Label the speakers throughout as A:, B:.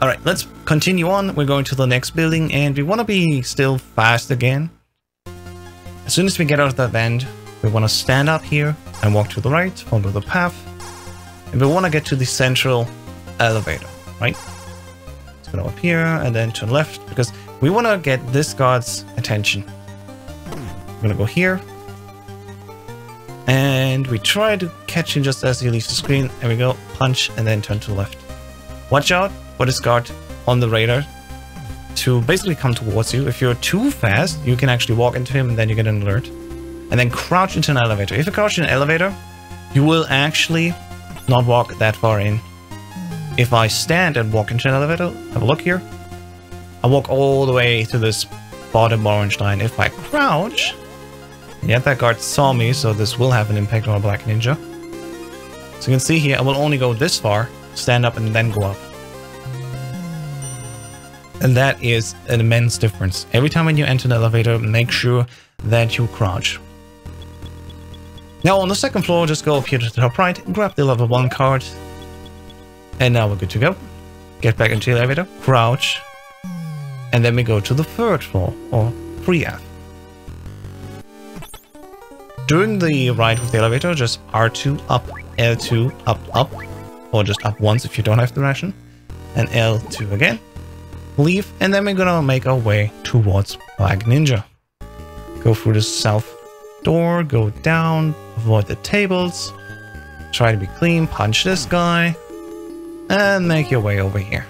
A: Alright, let's continue on. We're going to the next building and we want to be still fast again. As soon as we get out of that vent, we want to stand up here and walk to the right, follow the path. And we want to get to the central elevator, right? Let's go up here and then turn left because we want to get this guard's attention. We're going to go here. And we try to catch him just as he leaves the screen. There we go. Punch and then turn to the left. Watch out for this guard on the radar to basically come towards you. If you're too fast, you can actually walk into him and then you get an alert. And then crouch into an elevator. If you crouch in an elevator, you will actually not walk that far in. If I stand and walk into an elevator, have a look here. I walk all the way to this bottom orange line. If I crouch, yeah, that guard saw me, so this will have an impact on a Black Ninja. So you can see here, I will only go this far, stand up and then go up. And that is an immense difference. Every time when you enter an elevator, make sure that you crouch. Now on the second floor, just go up here to the top right, grab the level 1 card. And now we're good to go. Get back into the elevator, crouch. And then we go to the third floor, or 3F. During the ride with the elevator, just R2 up, L2 up, up. Or just up once if you don't have the ration. And L2 again leave, and then we're gonna make our way towards Black Ninja. Go through the south door, go down, avoid the tables, try to be clean, punch this guy, and make your way over here.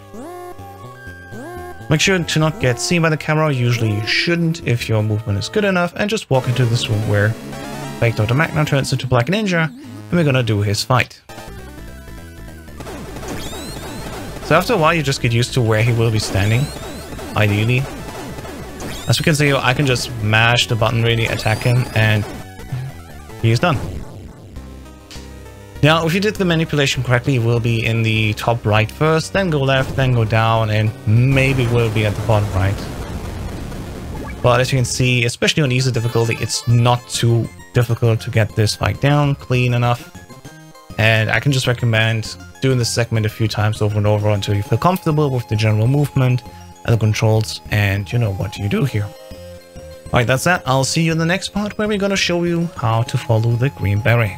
A: Make sure to not get seen by the camera, usually you shouldn't if your movement is good enough, and just walk into this room where Fake Dr. Madnar turns into Black Ninja, and we're gonna do his fight. So after a while, you just get used to where he will be standing, ideally. As we can see, I can just mash the button really, attack him, and he's done. Now, if you did the manipulation correctly, you will be in the top right first, then go left, then go down, and maybe will be at the bottom right. But as you can see, especially on easy difficulty, it's not too difficult to get this fight down clean enough. And I can just recommend doing this segment a few times over and over until you feel comfortable with the general movement and the controls and you know what you do here. Alright, that's that. I'll see you in the next part where we're gonna show you how to follow the green berry.